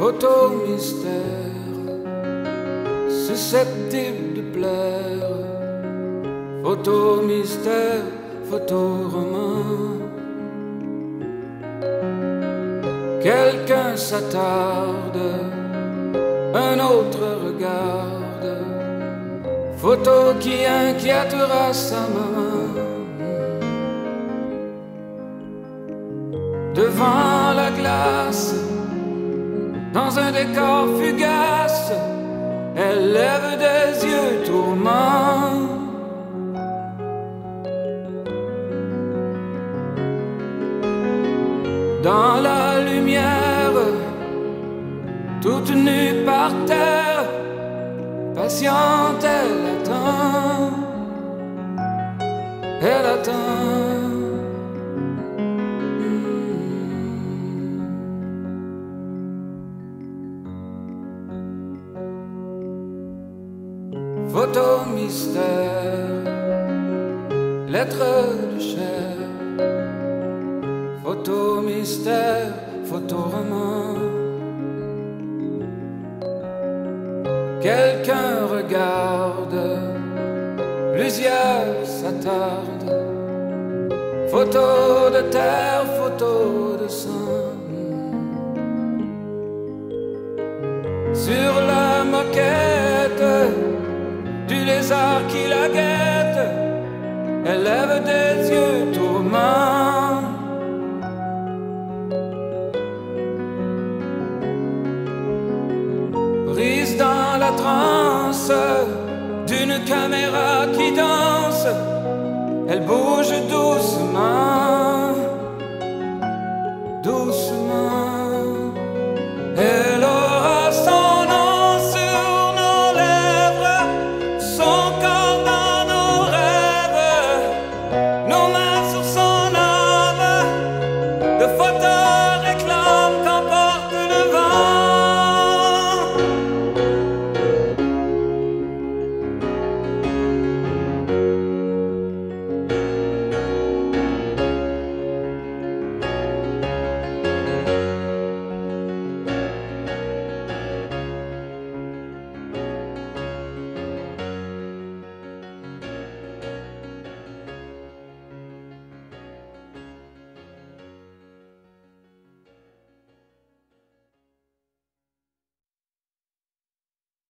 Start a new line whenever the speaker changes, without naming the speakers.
photo mystère, susceptible de plaire, photo mystère, photo roman. Quelqu'un s'attarde, un autre regarde, photo qui inquiétera sa maman. Devant la glace, dans un décor fugace, elle lève des yeux tourments. Dans la lumière, toute nue par terre, patiente, elle attend. Elle attend. Photo mystère, lettre de chair, photo mystère, photo roman. Quelqu'un regarde, plusieurs s'attardent. Photo de terre, photo de sang. Qui la guette, elle lève des yeux tourments. Prise dans la transe d'une caméra qui danse, elle bouge doucement, doucement.